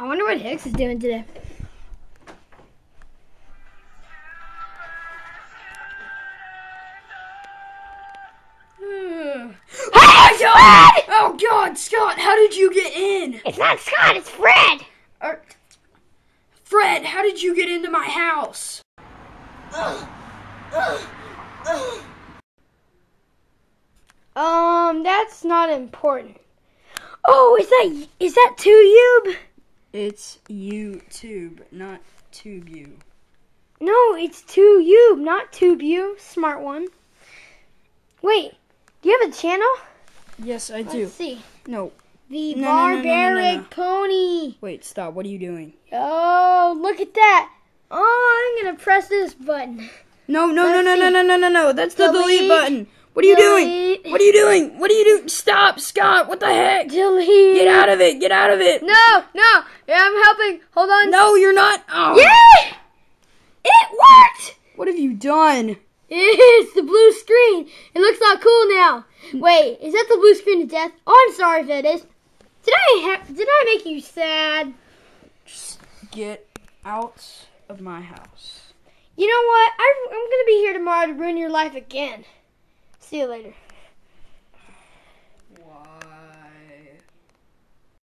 I wonder what Hix is doing today. Hi, Scott! Oh God, Scott, how did you get in? It's not Scott, it's Fred. Er, Fred, how did you get into my house? Um, that's not important. Oh, is that is that Tuyub? It's YouTube, not TubeU. No, it's Tuyub, not TubeU. Smart one. Wait, do you have a channel? Yes, I do. Let's see. No, The No, no, no, no, no, no, Barbaric no. Pony. wait, stop. What are you doing? Oh, look at that. Oh, I'm gonna press this button. No, no, no, Let's no, no, see. no, no, no, no. That's the delete Delete. button. What are you doing? What are you doing? What are you doing? Stop, Scott. What the heck? Delete. Get out of it. Get out of it. No, no. Yeah, I'm helping. Hold on. No, you're not. Oh. Yay! It worked. What have you done? It's the blue screen. It looks a lot cool now. Wait, is that the blue screen of death? Oh, I'm sorry if it is. Did I did I make you sad? Get out of my house. You know what? I, I'm gonna be here tomorrow to ruin your life again. See you later.